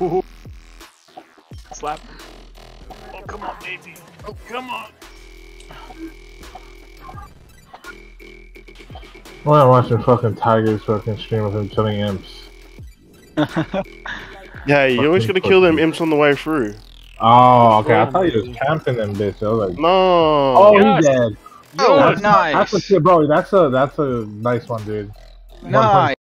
Ooh. Slap. Oh, come on, baby. Oh, come on. I wanna watch the fucking Tigers fucking stream of him killing imps. Yeah, you always gonna kill them imps on the way through. Oh, okay. I oh, thought you was camping them bitch. I was like, No. oh, Yes. he's dead. Oh, that's, nice. That's a bro. That's a that's a nice one, dude. Nice.